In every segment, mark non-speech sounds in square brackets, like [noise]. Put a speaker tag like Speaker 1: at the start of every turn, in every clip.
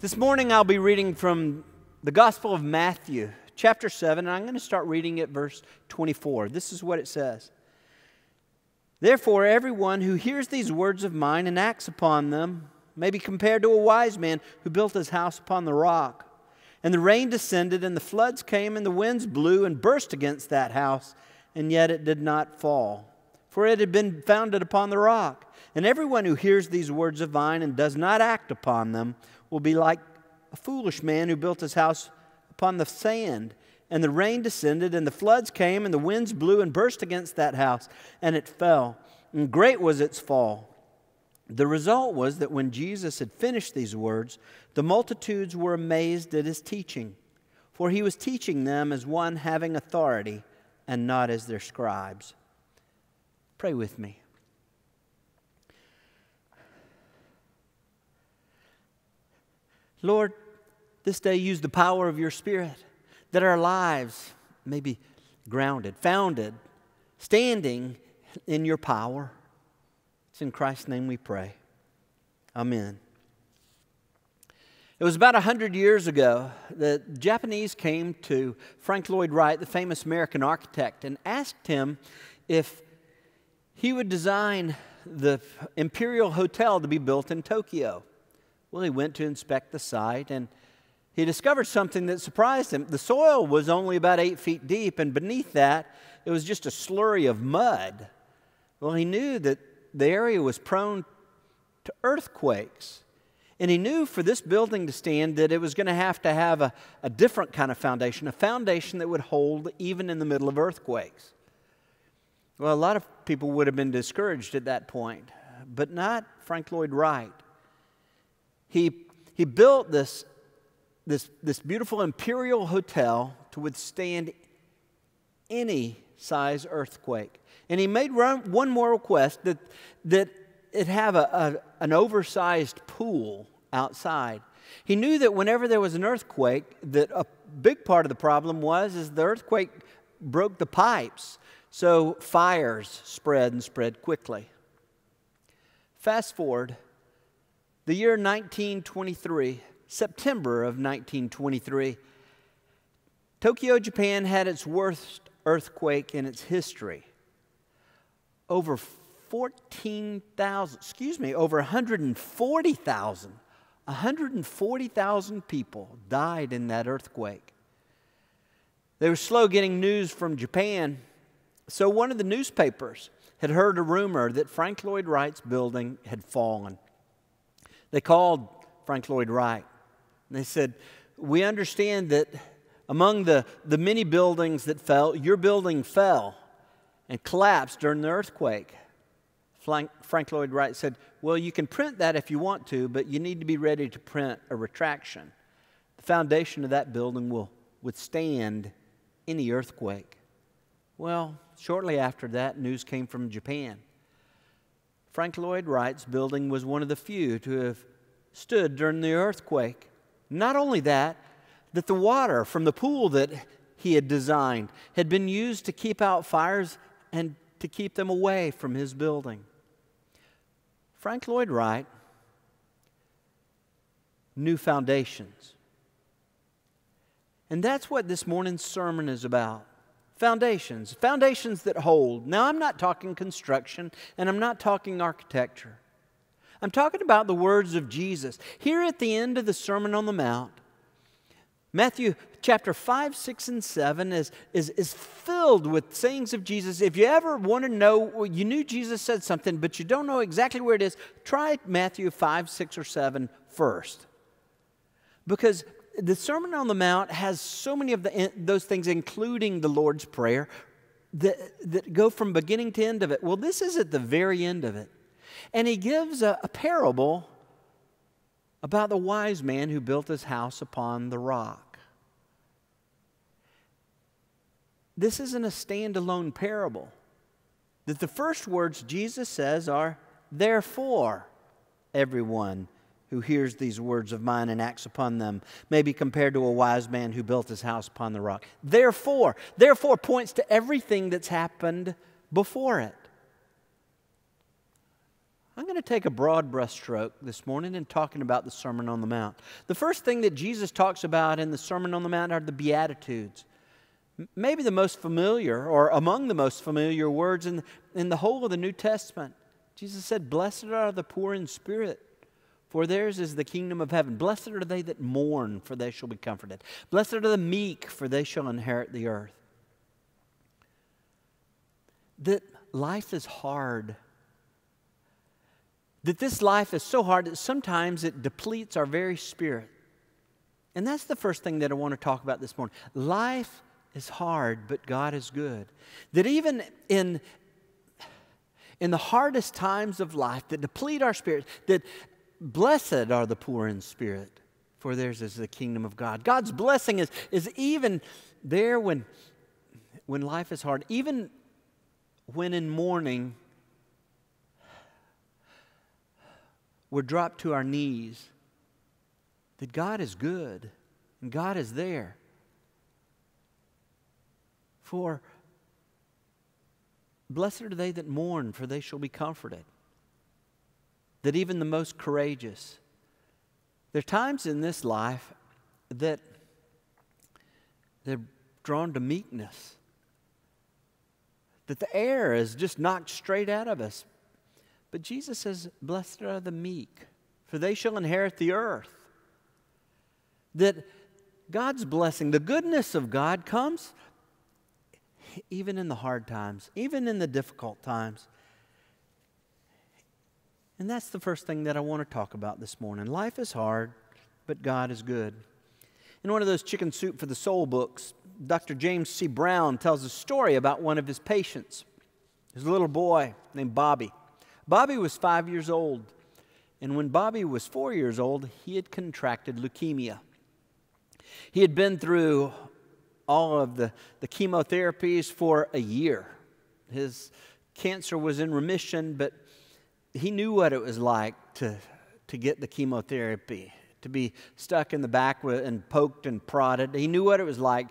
Speaker 1: This morning I'll be reading from the Gospel of Matthew, chapter 7, and I'm going to start reading at verse 24. This is what it says Therefore, everyone who hears these words of mine and acts upon them may be compared to a wise man who built his house upon the rock. And the rain descended, and the floods came, and the winds blew and burst against that house, and yet it did not fall, for it had been founded upon the rock. And everyone who hears these words of mine and does not act upon them will be like a foolish man who built his house upon the sand. And the rain descended, and the floods came, and the winds blew and burst against that house, and it fell. And great was its fall. The result was that when Jesus had finished these words, the multitudes were amazed at his teaching, for he was teaching them as one having authority and not as their scribes. Pray with me. Lord, this day use the power of your Spirit that our lives may be grounded, founded, standing in your power. It's in Christ's name we pray. Amen. It was about 100 years ago that Japanese came to Frank Lloyd Wright, the famous American architect, and asked him if he would design the Imperial Hotel to be built in Tokyo. Well, he went to inspect the site and he discovered something that surprised him. The soil was only about eight feet deep, and beneath that, it was just a slurry of mud. Well, he knew that the area was prone to earthquakes. And he knew for this building to stand that it was going to have to have a, a different kind of foundation, a foundation that would hold even in the middle of earthquakes. Well, a lot of people would have been discouraged at that point, but not Frank Lloyd Wright. He, he built this, this, this beautiful imperial hotel to withstand any size earthquake. And he made one more request that, that it have a, a, an oversized pool outside. He knew that whenever there was an earthquake, that a big part of the problem was is the earthquake broke the pipes, so fires spread and spread quickly. Fast forward the year 1923, September of 1923, Tokyo, Japan had its worst earthquake in its history. Over 14,000, excuse me, over 140,000, 140,000 people died in that earthquake. They were slow getting news from Japan, so one of the newspapers had heard a rumor that Frank Lloyd Wright's building had fallen. They called Frank Lloyd Wright. And they said, We understand that among the, the many buildings that fell, your building fell and collapsed during the earthquake. Frank, Frank Lloyd Wright said, Well, you can print that if you want to, but you need to be ready to print a retraction. The foundation of that building will withstand any earthquake. Well, shortly after that, news came from Japan. Frank Lloyd Wright's building was one of the few to have stood during the earthquake. Not only that, that the water from the pool that he had designed had been used to keep out fires and to keep them away from his building. Frank Lloyd Wright knew foundations. And that's what this morning's sermon is about. Foundations, foundations that hold. Now, I'm not talking construction and I'm not talking architecture. I'm talking about the words of Jesus. Here at the end of the Sermon on the Mount, Matthew chapter 5, 6, and 7 is, is, is filled with sayings of Jesus. If you ever want to know, you knew Jesus said something, but you don't know exactly where it is, try Matthew 5, 6, or 7 first. Because the Sermon on the Mount has so many of the, those things, including the Lord's Prayer, that, that go from beginning to end of it. Well, this is at the very end of it. And he gives a, a parable about the wise man who built his house upon the rock. This isn't a standalone parable. That the first words Jesus says are, therefore, everyone who hears these words of mine and acts upon them may be compared to a wise man who built his house upon the rock. Therefore, therefore points to everything that's happened before it. I'm going to take a broad brushstroke this morning in talking about the Sermon on the Mount. The first thing that Jesus talks about in the Sermon on the Mount are the Beatitudes. Maybe the most familiar, or among the most familiar words in, in the whole of the New Testament. Jesus said, Blessed are the poor in spirit, for theirs is the kingdom of heaven. Blessed are they that mourn, for they shall be comforted. Blessed are the meek, for they shall inherit the earth. That life is hard that this life is so hard that sometimes it depletes our very spirit. And that's the first thing that I want to talk about this morning. Life is hard, but God is good. That even in, in the hardest times of life that deplete our spirit, that blessed are the poor in spirit, for theirs is the kingdom of God. God's blessing is, is even there when, when life is hard, even when in mourning we're dropped to our knees, that God is good and God is there. For blessed are they that mourn, for they shall be comforted. That even the most courageous, there are times in this life that they're drawn to meekness. That the air is just knocked straight out of us but Jesus says, Blessed are the meek, for they shall inherit the earth. That God's blessing, the goodness of God comes even in the hard times, even in the difficult times. And that's the first thing that I want to talk about this morning. Life is hard, but God is good. In one of those chicken soup for the soul books, Dr. James C. Brown tells a story about one of his patients. His little boy named Bobby. Bobby was five years old, and when Bobby was four years old, he had contracted leukemia. He had been through all of the, the chemotherapies for a year. His cancer was in remission, but he knew what it was like to, to get the chemotherapy, to be stuck in the back and poked and prodded. He knew what it was like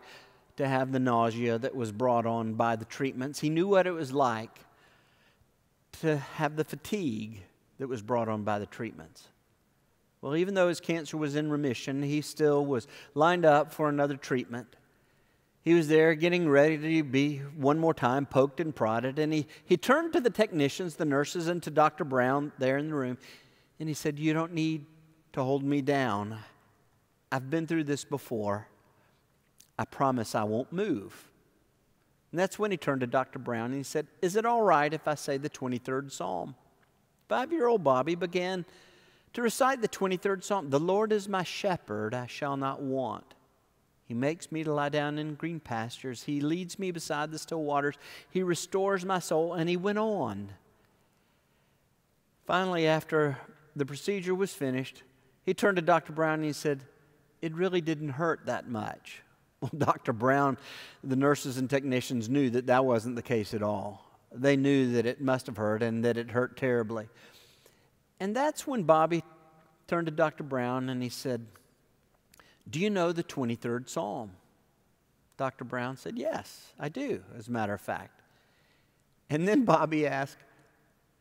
Speaker 1: to have the nausea that was brought on by the treatments. He knew what it was like to have the fatigue that was brought on by the treatments. Well, even though his cancer was in remission, he still was lined up for another treatment. He was there getting ready to be one more time poked and prodded. And he, he turned to the technicians, the nurses, and to Dr. Brown there in the room. And he said, You don't need to hold me down. I've been through this before. I promise I won't move. And that's when he turned to Dr. Brown and he said, Is it all right if I say the 23rd Psalm? Five year old Bobby began to recite the 23rd Psalm The Lord is my shepherd, I shall not want. He makes me to lie down in green pastures. He leads me beside the still waters. He restores my soul. And he went on. Finally, after the procedure was finished, he turned to Dr. Brown and he said, It really didn't hurt that much. [laughs] Well, Dr. Brown, the nurses and technicians knew that that wasn't the case at all. They knew that it must have hurt and that it hurt terribly. And that's when Bobby turned to Dr. Brown and he said, Do you know the 23rd Psalm? Dr. Brown said, Yes, I do, as a matter of fact. And then Bobby asked,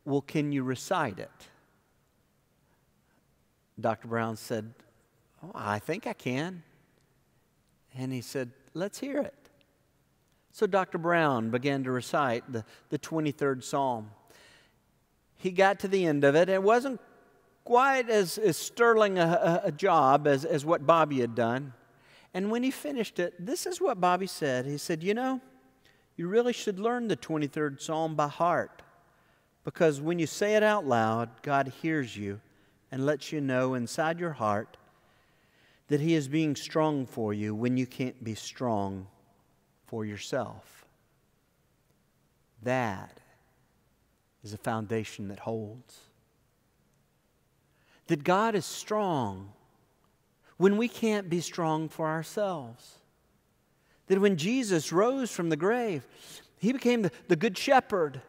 Speaker 1: Well, can you recite it? Dr. Brown said, oh, I think I can. And he said, Let's hear it. So Dr. Brown began to recite the, the 23rd Psalm. He got to the end of it. It wasn't quite as, as sterling a, a, job as, as what Bobby had done. And when he finished it, this is what Bobby said. He said, You know, you really should learn the 23rd Psalm by heart because when you say it out loud, God hears you and lets you know inside your heart that He is being strong for you when you can't be strong for yourself. That is a foundation that holds. That God is strong when we can't be strong for ourselves. That when Jesus rose from the grave, he became the, the good shepherd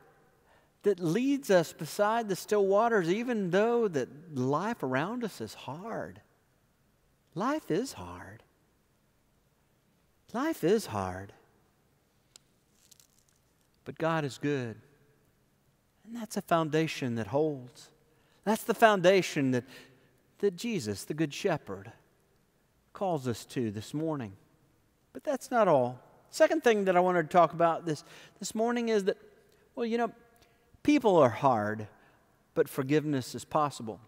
Speaker 1: that leads us beside the still waters, even though that life around us is hard. Life is hard. Life is hard. But God is good. And that's a foundation that holds. That's the foundation that, that Jesus, the Good Shepherd, calls us to this morning. But that's not all. Second thing that I wanted to talk about this, this morning is that, well, you know, people are hard, but forgiveness is possible.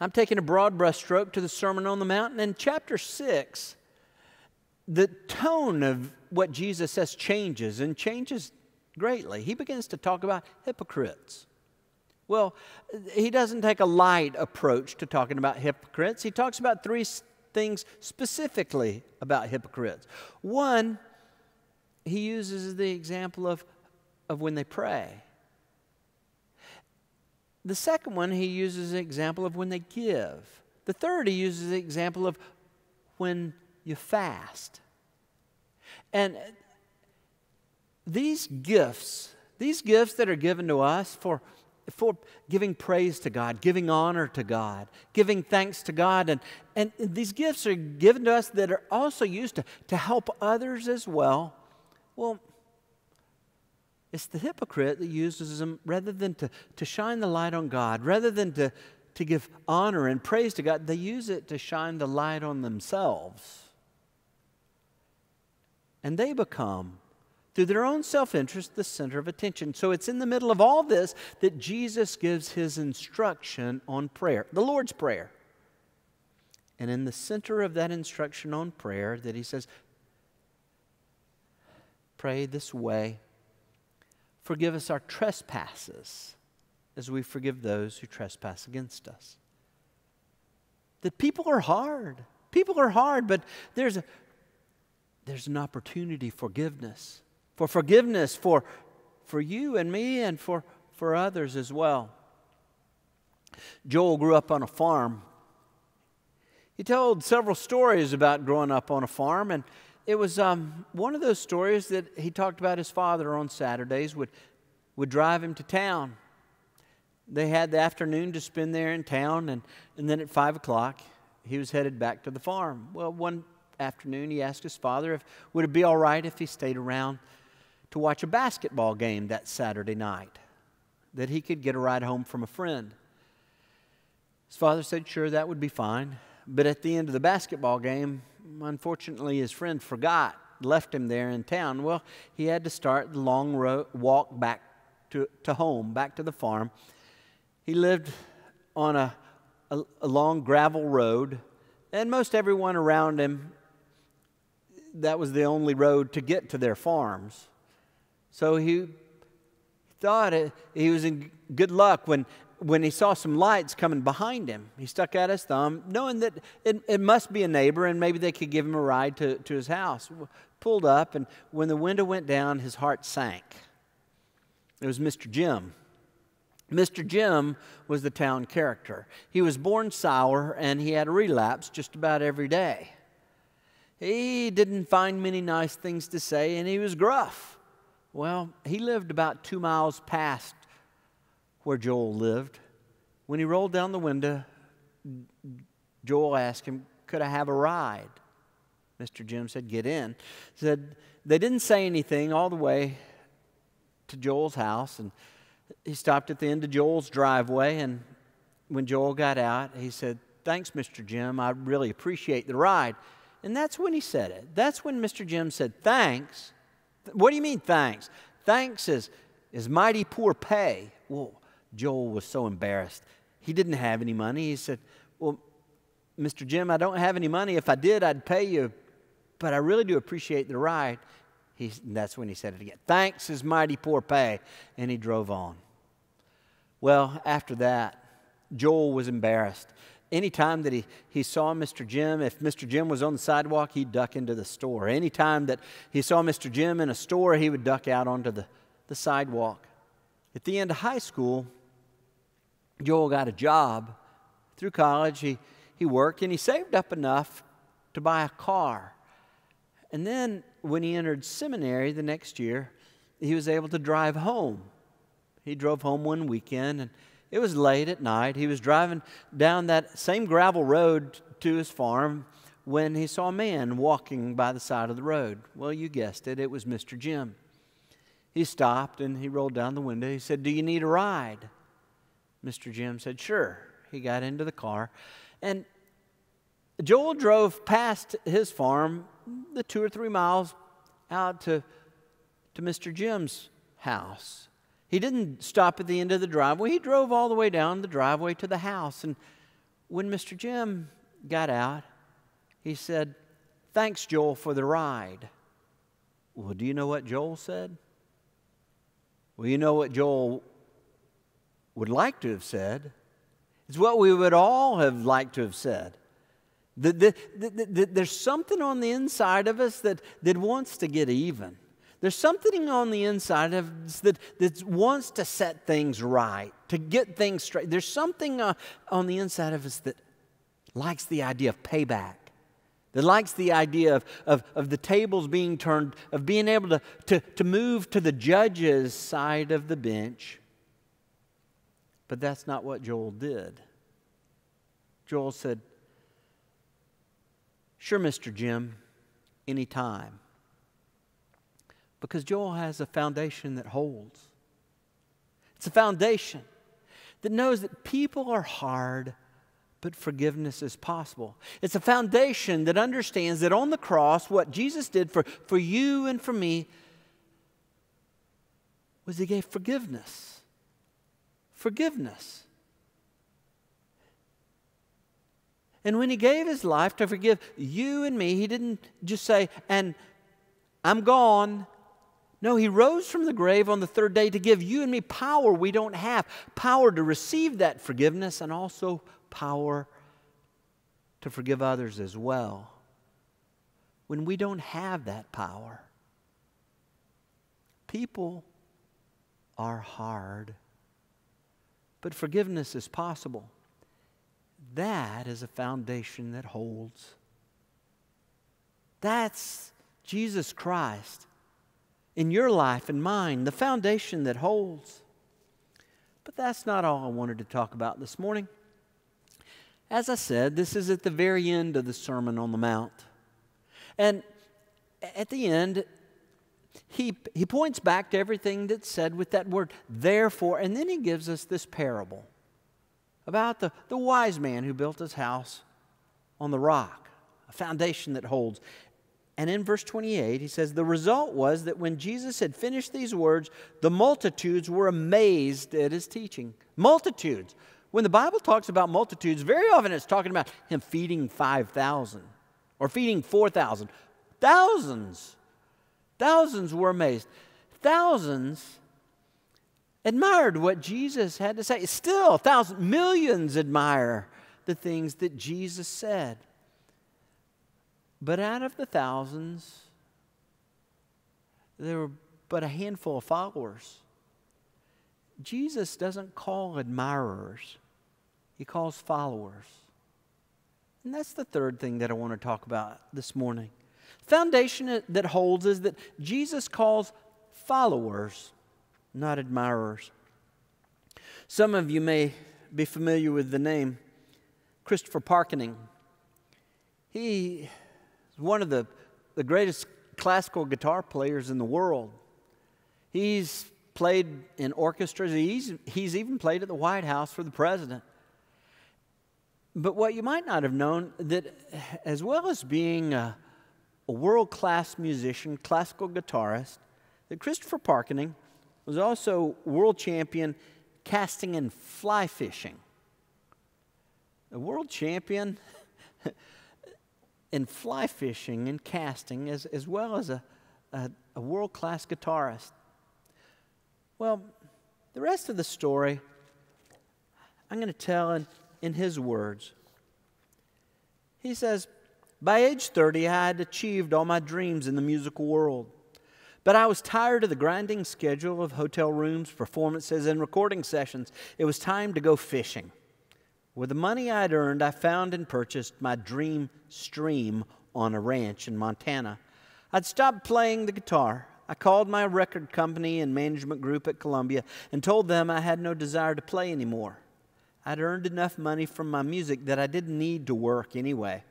Speaker 1: I'm taking a broad brushstroke to the Sermon on the Mount, and in chapter 6, the tone of what Jesus says changes and changes greatly. He begins to talk about hypocrites. Well, he doesn't take a light approach to talking about hypocrites. He talks about three things specifically about hypocrites. One, he uses the example of, of when they pray. The second one, he uses the example of when they give. The third, he uses the example of when you fast. And uh, these gifts, these gifts that are given to us for, for giving praise to God, giving honor to God, giving thanks to God, and, and these gifts are given to us that are also used to, to help others as well. Well, it's the hypocrite that uses them rather than to, to shine the light on God, rather than to, to give honor and praise to God, they use it to shine the light on themselves. And they become, through their own self interest, the center of attention. So it's in the middle of all this that Jesus gives his instruction on prayer, the Lord's Prayer. And in the center of that instruction on prayer, that he says, Pray this way. Forgive us our trespasses as we forgive those who trespass against us. That people are hard. People are hard, but there's a, there's an opportunity for forgiveness, for forgiveness for, for you and me and for, for others as well. Joel grew up on a farm. He told several stories about growing up on a farm, and it was um, one of those stories that he talked about his father on Saturdays would, would drive him to town. They had the afternoon to spend there in town, and, and then at 5 o'clock, he was headed back to the farm. Well, one afternoon, he asked his father if would it be all right if he stayed around to watch a basketball game that Saturday night, that he could get a ride home from a friend. His father said, sure, that would be fine. But at the end of the basketball game, unfortunately, his friend forgot, left him there in town. Well, he had to start the long road, walk back to, to home, back to the farm. He lived on a, a, a long gravel road, and most everyone around him that was the only road to get to their farms. So he thought it, he was in good luck when, when he saw some lights coming behind him. He stuck out his thumb, knowing that it, it must be a neighbor and maybe they could give him a ride to, to his house. Pulled up, and when the window went down, his heart sank. It was Mr. Jim. Mr. Jim was the town character. He was born sour and he had a relapse just about every day. He didn't find many nice things to say, and he was gruff. Well, he lived about two miles past where Joel lived. When he rolled down the window, Joel asked him, Could I have a ride? Mr. Jim said, Get in. Said, They didn't say anything all the way to Joel's house. And he stopped at the end of Joel's driveway. And when Joel got out, he said, Thanks, Mr. Jim. I really appreciate the ride. And that's when he said it. That's when Mr. Jim said, Thanks. What do you mean, thanks? Thanks is, is mighty poor pay. Well, Joel was so embarrassed. He didn't have any money. He said, Well, Mr. Jim, I don't have any money. If I did, I'd pay you, but I really do appreciate the ride. He, that's when he said it again. Thanks is mighty poor pay. And he drove on. Well, after that, Joel was embarrassed. Anytime that he, he saw Mr. Jim, if Mr. Jim was on the sidewalk, he'd duck into the store. Anytime that he saw Mr. Jim in a store, he would duck out onto the, the sidewalk. At the end of high school, Joel got a job. Through college, he, he worked and he saved up enough to buy a car. And then when he entered seminary the next year, he was able to drive home. He drove home one weekend and it was late at night. He was driving down that same gravel road to his farm when he saw a man walking by the side of the road. Well, you guessed it, it was Mr. Jim. He stopped and he rolled down the window. He said, Do you need a ride? Mr. Jim said, Sure. He got into the car. And Joel drove past his farm, the two or three miles out to, to Mr. Jim's house. He didn't stop at the end of the driveway. He drove all the way down the driveway to the house. And when Mr. Jim got out, he said, Thanks, Joel, for the ride. Well, do you know what Joel said? Well, you know what Joel would like to have said. It's what we would all have liked to have said. The, there's something on the inside of us that, that wants to get even. There's something on the inside of us that, that wants to set things right, to get things straight. There's something uh, on the inside of us that likes the idea of payback, that likes the idea of, of, of the tables being turned, of being able to, to, to move to the judge's side of the bench. But that's not what Joel did. Joel said, Sure, Mr. Jim, anytime because Joel has a foundation that holds. It's a foundation that knows that people are hard, but forgiveness is possible. It's a foundation that understands that on the cross, what Jesus did for, for you and for me was He gave forgiveness. Forgiveness. And when He gave His life to forgive you and me, He didn't just say, and I'm gone no, he rose from the grave on the third day to give you and me power we don't have power to receive that forgiveness and also power to forgive others as well. When we don't have that power, people are hard, but forgiveness is possible. That is a foundation that holds. That's Jesus Christ in your life and mine, the foundation that holds. But that's not all I wanted to talk about this morning. As I said, this is at the very end of the Sermon on the Mount. And at the end, he, he points back to everything that's said with that word, therefore, and then he gives us this parable about the, the wise man who built his house on the rock, a foundation that holds. And in verse 28, he says, The result was that when Jesus had finished these words, the multitudes were amazed at his teaching. Multitudes. When the Bible talks about multitudes, very often it's talking about him feeding 5,000 or feeding 4,000. Thousands. Thousands were amazed. Thousands admired what Jesus had to say. Still, thousands, millions admire the things that Jesus said. But out of the thousands, there were but a handful of followers. Jesus doesn't call admirers, he calls followers. And that's the third thing that I want to talk about this morning. Foundation that holds is that Jesus calls followers, not admirers. Some of you may be familiar with the name Christopher Parkening. He one of the, the greatest classical guitar players in the world. He's played in orchestras, he's, he's even played at the White House for the president. But what you might not have known that as well as being a, a world class musician, classical guitarist, that Christopher Parkening was also world champion casting and fly fishing. A world champion [laughs] in fly fishing and casting, as, as well as a, a, a world class guitarist. Well, the rest of the story I'm going to tell in in his words. He says, By age 30, I had achieved all my dreams in the musical world. But I was tired of the grinding schedule of hotel rooms, performances, and recording sessions. It was time to go fishing. With the money I'd earned, I found and purchased my dream stream on a ranch in Montana. I'd stopped playing the guitar. I called my record company and management group at Columbia and told them I had no desire to play anymore. I'd earned enough money from my music that I didn't need to work anyway.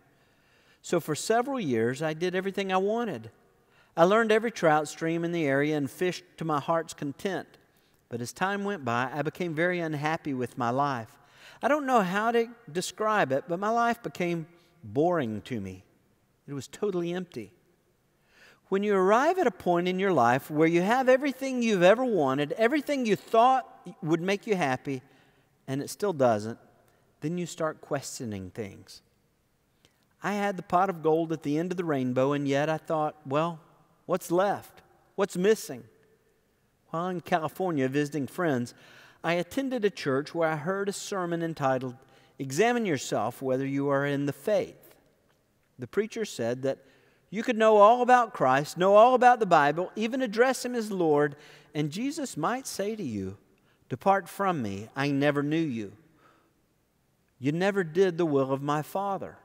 Speaker 1: So for several years, I did everything I wanted. I learned every trout stream in the area and fished to my heart's content. But as time went by, I became very unhappy with my life. I don't know how to describe it, but my life became boring to me. It was totally empty. When you arrive at a point in your life where you have everything you've ever wanted, everything you thought would make you happy, and it still doesn't, then you start questioning things. I had the pot of gold at the end of the rainbow, and yet I thought, well, what's left? What's missing? While in California visiting friends, I attended a church where I heard a sermon entitled, Examine Yourself Whether You Are in the Faith. The preacher said that you could know all about Christ, know all about the Bible, even address Him as Lord, and Jesus might say to you, Depart from me, I never knew you. You never did the will of my Father.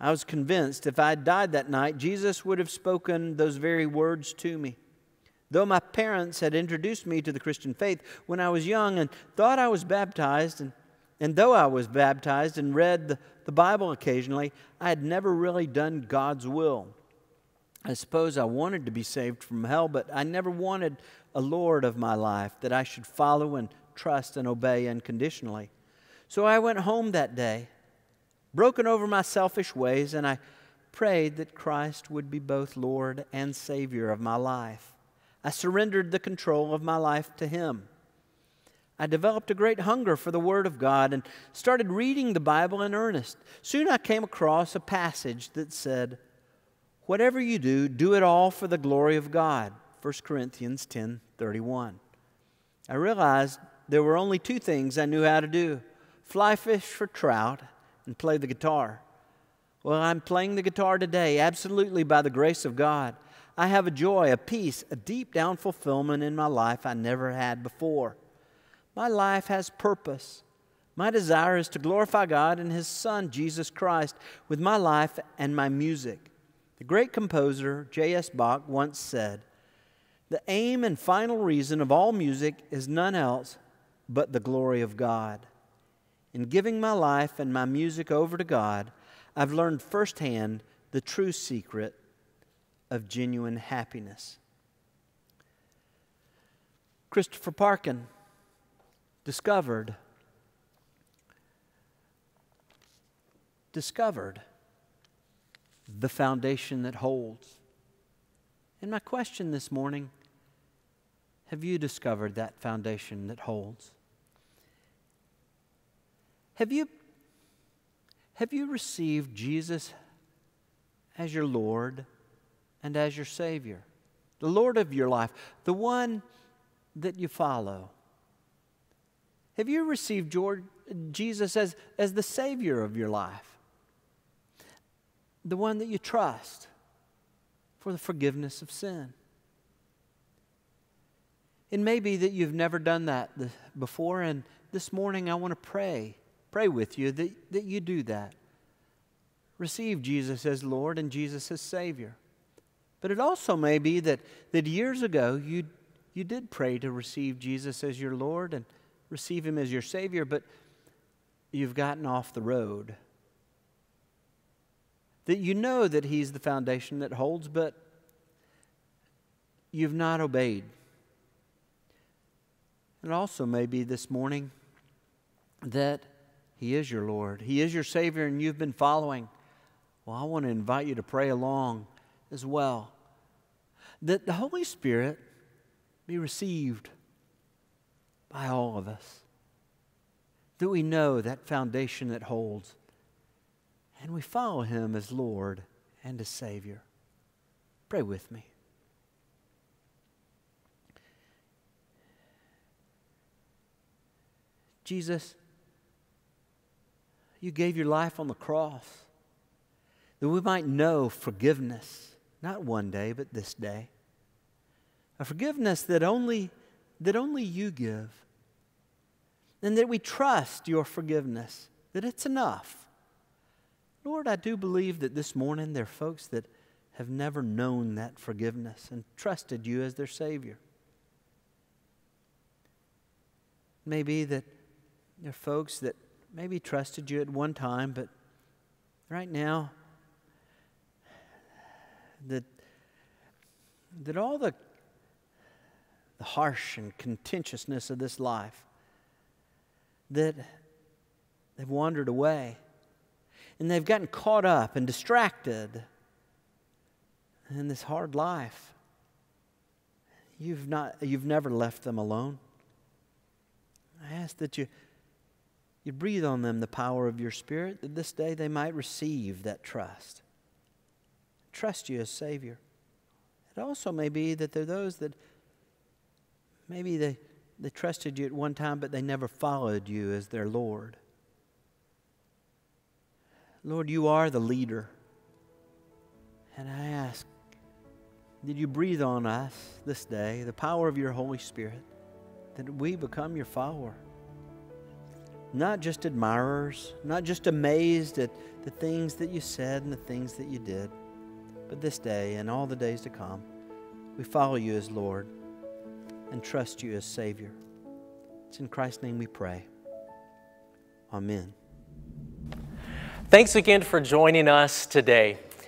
Speaker 1: I was convinced if I had died that night, Jesus would have spoken those very words to me. Though my parents had introduced me to the Christian faith when I was young and thought I was baptized, and, and though I was baptized and read the, the Bible occasionally, I had never really done God's will. I suppose I wanted to be saved from hell, but I never wanted a Lord of my life that I should follow and trust and obey unconditionally. So I went home that day, broken over my selfish ways, and I prayed that Christ would be both Lord and Savior of my life. I surrendered the control of my life to Him. I developed a great hunger for the Word of God and started reading the Bible in earnest. Soon I came across a passage that said, Whatever you do, do it all for the glory of God. 1 Corinthians 10 31. I realized there were only two things I knew how to do fly fish for trout and play the guitar. Well, I'm playing the guitar today, absolutely by the grace of God. I have a joy, a peace, a deep down fulfillment in my life I never had before. My life has purpose. My desire is to glorify God and His Son, Jesus Christ, with my life and my music. The great composer J.S. Bach once said, The aim and final reason of all music is none else but the glory of God. In giving my life and my music over to God, I've learned firsthand the true secret of genuine happiness. Christopher Parkin discovered discovered the foundation that holds. And my question this morning have you discovered that foundation that holds? Have you, have you received Jesus as your Lord and as your Savior? The Lord of your life, the one that you follow. Have you received George, Jesus as, as the Savior of your life? the one that you trust for the forgiveness of sin. It may be that you've never done that before, and this morning I want to pray, pray with you that, that you do that. Receive Jesus as Lord and Jesus as Savior. But it also may be that, that years ago you, you did pray to receive Jesus as your Lord and receive Him as your Savior, but you've gotten off the road that you know that He's the foundation that holds, but you've not obeyed. It also, may be this morning, that He is your Lord, He is your Savior, and you've been following. Well, I want to invite you to pray along as well. That the Holy Spirit be received by all of us. That we know that foundation that holds. And we follow Him as Lord and as Savior. Pray with me. Jesus, you gave your life on the cross that we might know forgiveness, not one day, but this day. A forgiveness that only, that only you give. And that we trust your forgiveness, that it's enough. Lord, I do believe that this morning there are folks that have never known that forgiveness and trusted you as their Savior. Maybe that there are folks that maybe trusted you at one time, but right now, that, that all the, the harsh and contentiousness of this life, that they've wandered away and they've gotten caught up and distracted in this hard life. You've, not, you've never left them alone. I ask that you you breathe on them the power of your Spirit, that this day they might receive that trust. Trust you as Savior. It also may be that there are those that maybe they, they trusted you at one time, but they never followed you as their Lord. Lord, you are the leader. And I ask, did you breathe on us this day the power of your Holy Spirit that we become your follower? not just admirers, not just amazed at the things that you said and the things that you did, but this day and all the days to come, we follow you as Lord and trust you as Savior. It's in Christ's name we pray. Amen.
Speaker 2: Thanks again for joining us today.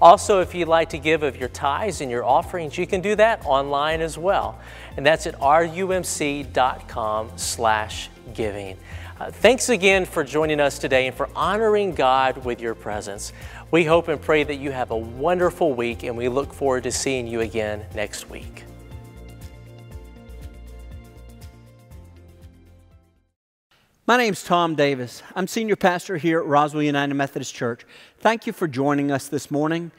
Speaker 2: Also, if you'd like to give of your tithes and your offerings, you can do that online as well. And that's at rumc.com slash giving. Uh, thanks again for joining us today and for honoring God with your presence. We hope and pray that you have a wonderful week, and we look forward to seeing you again next week.
Speaker 1: My name's Tom Davis. I'm senior pastor here at Roswell United Methodist Church. Thank you for joining us this morning.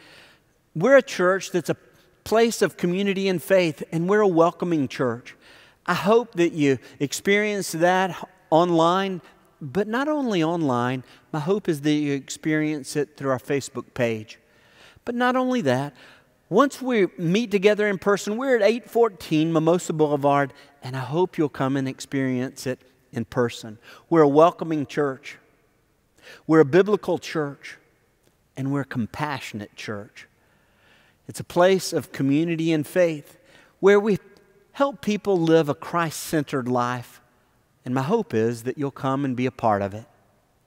Speaker 1: We're a church that's a place of community and faith, and we're a welcoming church. I hope that you experience that online, but not only online. My hope is that you experience it through our Facebook page. But not only that, once we meet together in person, we're at 814 Mimosa Boulevard, and I hope you'll come and experience it in person. We're a welcoming church, we're a biblical church, and we're a compassionate church. It's a place of community and faith where we help people live a Christ centered life. And my hope is that you'll come and be a part of it.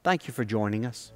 Speaker 1: Thank you for joining us.